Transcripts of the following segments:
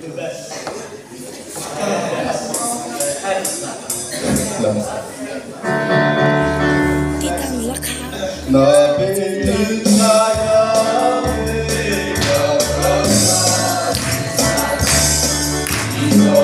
the best. Kita ngelak. No.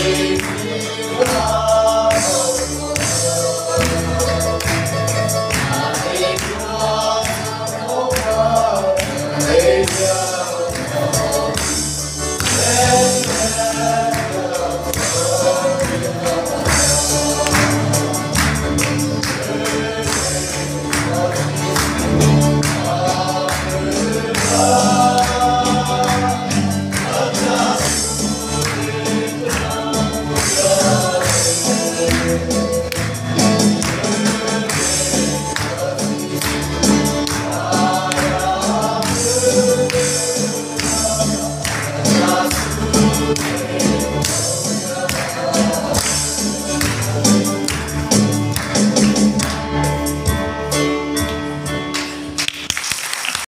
Praise